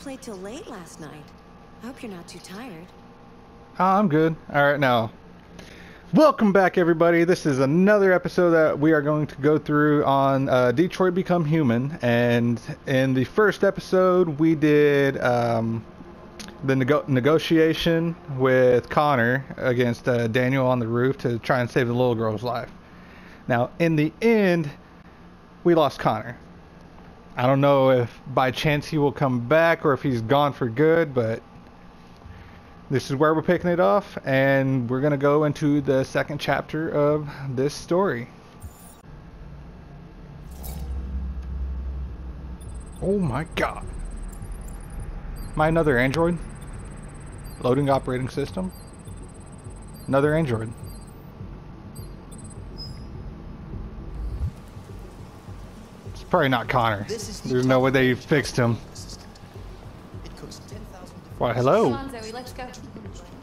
Played till late last night. I hope you're not too tired. Oh, I'm good. All right, now. Welcome back, everybody. This is another episode that we are going to go through on uh, Detroit Become Human. And in the first episode, we did um, the nego- negotiation with Connor against uh, Daniel on the roof to try and save the little girl's life. Now, in the end, we lost Connor. I don't know if by chance he will come back or if he's gone for good, but this is where we're picking it off, and we're gonna go into the second chapter of this story. Oh my god. Am I another android? Loading operating system? Another android. Probably not Connor. There's no way they fixed him. It cooks 10,000 Why, hello. Come on, Zoe, let's go.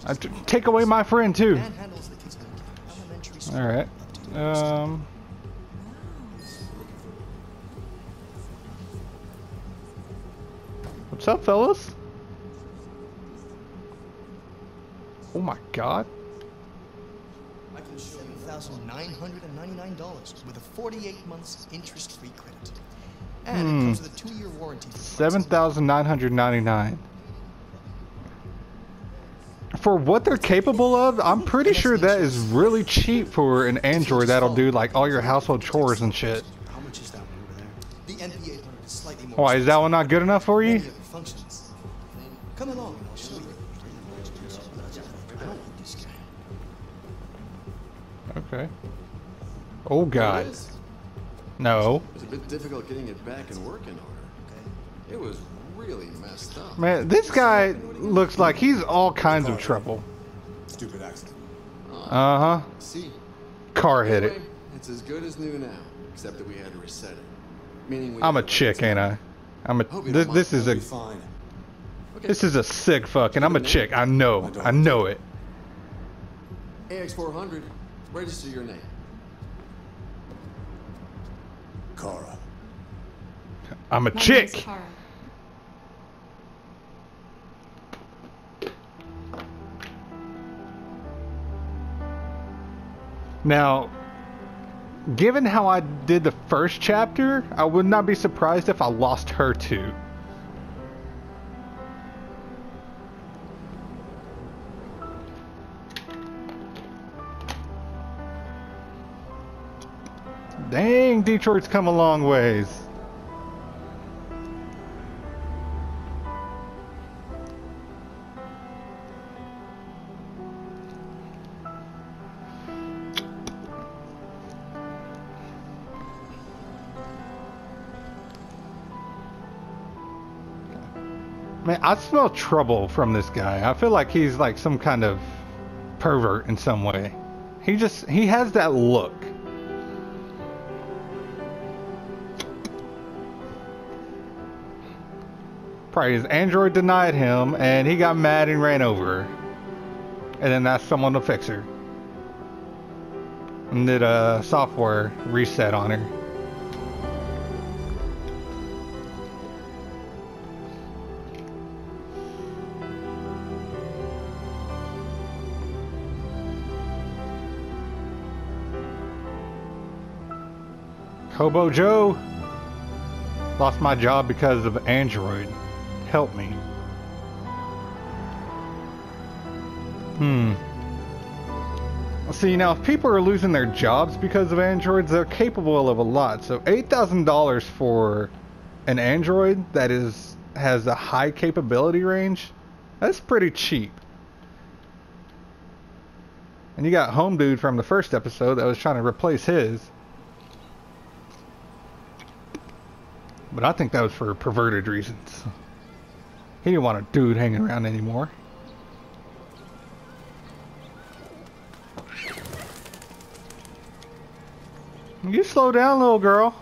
Uh, take away my friend too. different handles the kids go to elementary school. All right. Um. What's up, fellas? Oh my God! I can show you $7,999 with a 48 months interest-free credit. And it hmm. comes with a two-year warranty. for Seven parts. thousand nine hundred ninety-nine. For what they're capable of, I'm pretty sure that is really cheap for an Android that'll do like all your household chores and shit. How much is that one over there? The NP800 is slightly more. Why is that one not good enough for you? Oh God. No. It was a bit difficult getting it back in working order. It was really messed up. Man, this guy looks like he's all kinds of trouble. Stupid accident. Uh huh. See, Car hit it. it's as good as new now, except that we had to reset it. Meaning we I'm a chick, ain't I? I'm a. Hope This, this is a. be fine. Okay. This is a sick fucking. I'm a chick. I know. I know it. AX400. Register your name. Kara. I'm a My chick. Now, given how I did the first chapter, I would not be surprised if I lost her too. Dang, Detroit's come a long ways. Man, I smell trouble from this guy. I feel like he's like some kind of pervert in some way. He just he has that look. Probably his android denied him and he got mad and ran over her. And then asked someone to fix her. And did a software reset on her. Hobo Joe lost my job because of Android. Help me. Hmm. See, now if people are losing their jobs because of androids, they're capable of a lot. So $8,000 for an android that is has a high capability range, that's pretty cheap. And you got Home Dude from the first episode that was trying to replace his. But I think that was for perverted reasons. He didn't want a dude hanging around anymore. You slow down, little girl.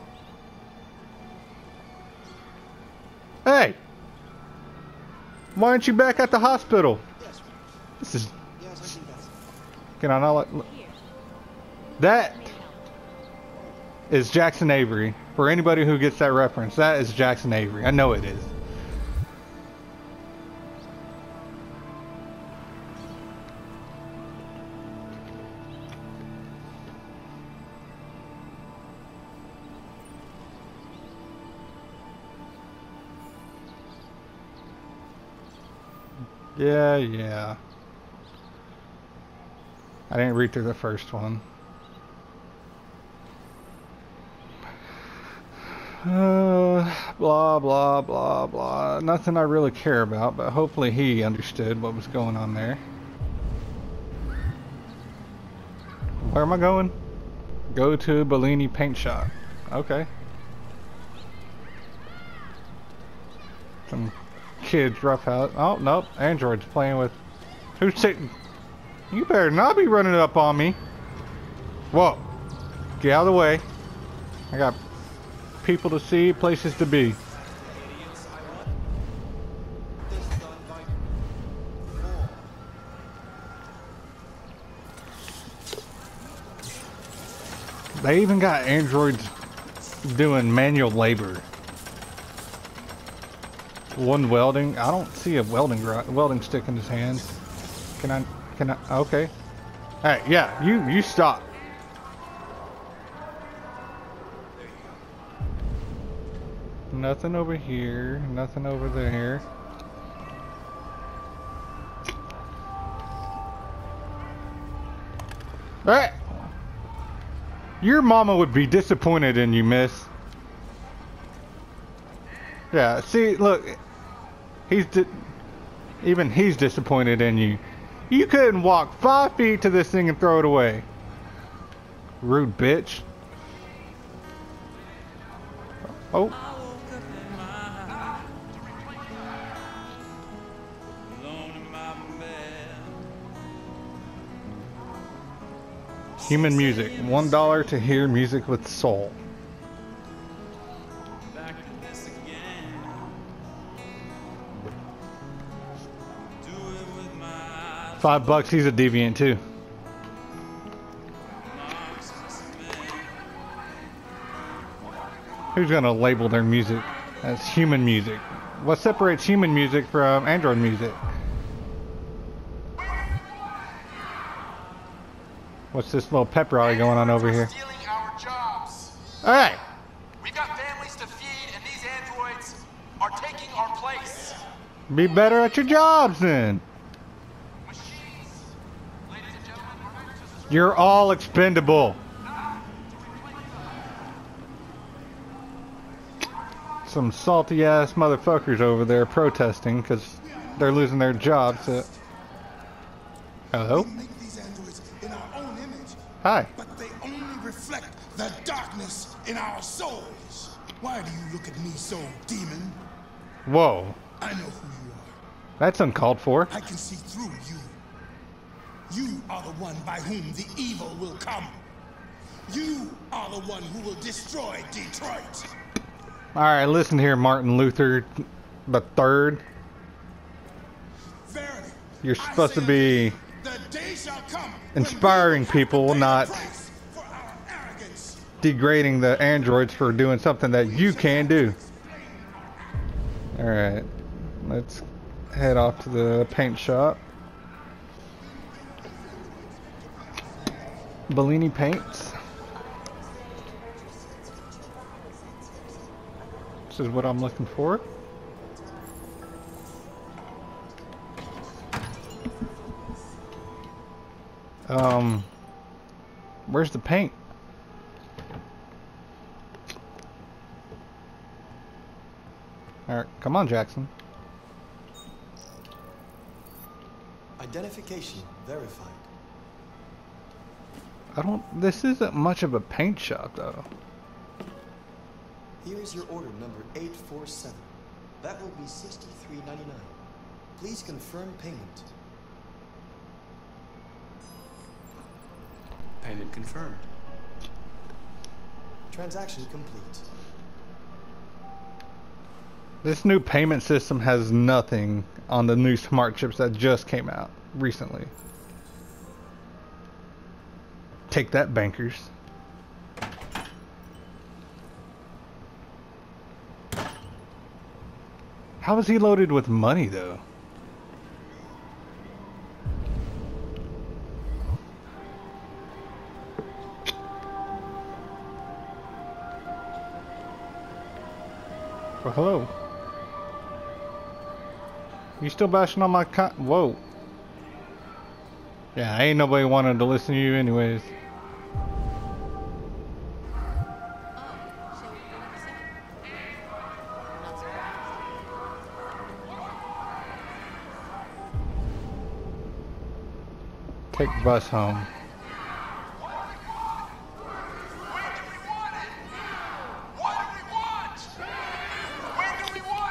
Hey! Why aren't you back at the hospital? This is. yes. Can I not let. look- That is Jackson Avery. For anybody who gets that reference, that is Jackson Avery. I know it is. Yeah, yeah. I didn't read through the first one. Uh, blah, blah, blah, blah. Nothing I really care about, but hopefully he understood what was going on there. Where am I going? Go to Bellini Paint Shop. Okay. Some kids rough out. Oh, nope. Android's playing with... Who's sitting... You better not be running up on me. Whoa. Get out of the way. I got people to see, places to be. They even got androids doing manual labor. One welding. I don't see a welding welding stick in his hand. Can I? Can I? Okay. Hey, yeah, you you stop. Nothing over here. Nothing over there. Hey! Your mama would be disappointed in you, miss. Yeah, see, look. He's even he's disappointed in you. You couldn't walk five feet to this thing and throw it away. Rude bitch. Oh. Human music. One dollar to hear music with soul. Five bucks, he's a deviant too. Who's gonna label their music as human music? What separates human music from android music? What's this little pep rally going on over here? Stealing our jobs. Hey! We've got families to feed, and these androids are taking our place. Be better at your jobs then. Machines, ladies and gentlemen, are ready to serve. You're all expendable. Some salty ass motherfuckers over there protesting because they're losing their jobs. Uh, hello? We make these androids in our own image, Hi. but they only reflect the darkness in our souls. Why do you look at me so, demon? Whoa. I know who you are. That's uncalled for. I can see through you. You are the one by whom the evil will come. You are the one who will destroy Detroit. Alright, listen here, Martin Luther the third. Verily, You're supposed to be the day shall come inspiring we will have to people, not- price for our arrogance. degrading the androids for doing something that you can do. Alright, let's head off to the paint shop. Bellini paints. This is what I'm looking for. Um, where's the paint? Alright, come on, Jackson. Identification verified. I don't. This isn't much of a paint shop, though. Here is your order number 847. That will be 63.99. Please confirm payment. Payment confirmed. Transaction complete. This new payment system has nothing on the new smart chips that just came out recently. Take that, bankers. How is he loaded with money, though? Well, hello. You still bashing on my con- Whoa. Yeah, ain't nobody wanted to listen to you anyways. We bus home.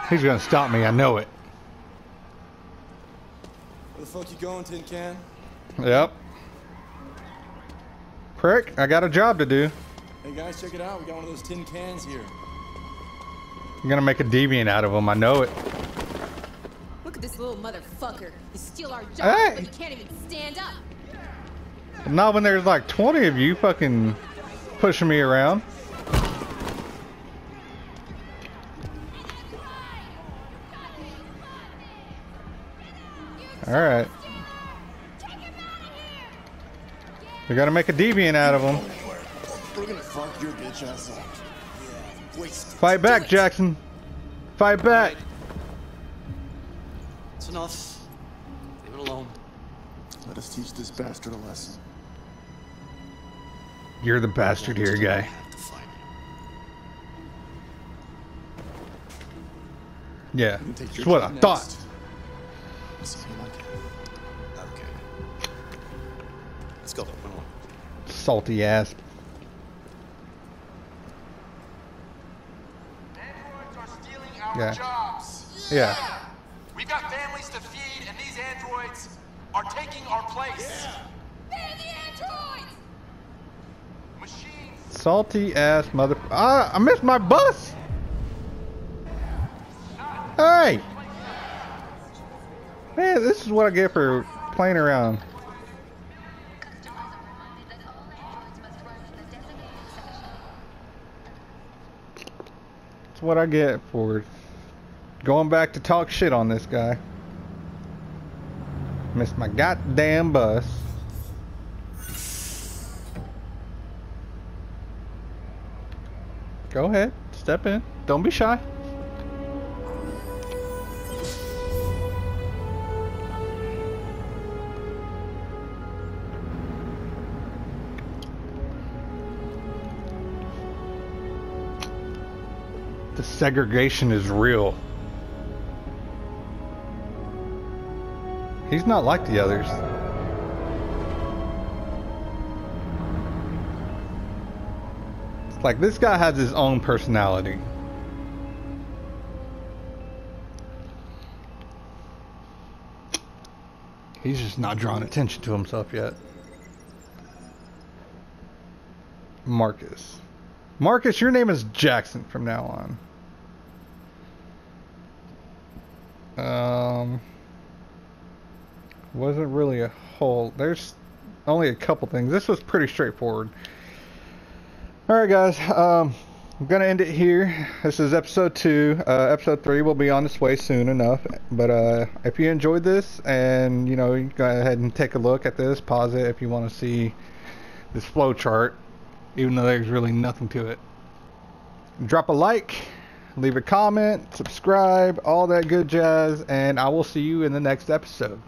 He's gonna stop me, I know it. Where the fuck you going, Tin Can? Yep. Prick, I got a job to do. Hey guys, check it out. We got one of those tin cans here. I'm gonna make a deviant out of him, I know it. Look little motherfucker. You steal our jobs, Hey. but you can't even stand up. Not when there's like 20 of you fucking pushing me around. Alright. We gotta make a deviant out of him. We're gonna fuck your bitch ass up. Fight back, Jackson. Fight back. It's enough. Leave it alone. Let us teach this bastard a lesson. You're the bastard here, guy. Have to fight him. Yeah. You can take That's what I job thought. next. So you like it. Okay. Let's go. Run along. Salty ass. Androids are stealing our Yeah. jobs. Yeah. Androids are taking our place. They're the androids! Machines Salty ass mother. Ah, I missed my bus. Hey. Man, this is what I get for playing around. That's what I get for going back to talk shit on this guy. Missed my goddamn bus. Go ahead, step in. Don't be shy. The segregation is real. He's not like the others. It's like this guy has his own personality. He's just not drawing attention to himself yet. Marcus. Marcus, your name is Jackson from now on. Um, wasn't really a whole. There's only a couple things. This was pretty straightforward. All right, guys. Um, I'm gonna end it here. This is episode two. Uh, episode three will be on its way soon enough. But uh, if you enjoyed this, and you know, you go ahead and take a look at this, pause it if you want to see this flow chart, even though there's really nothing to it. Drop a like, leave a comment, subscribe, all that good jazz, and I will see you in the next episode.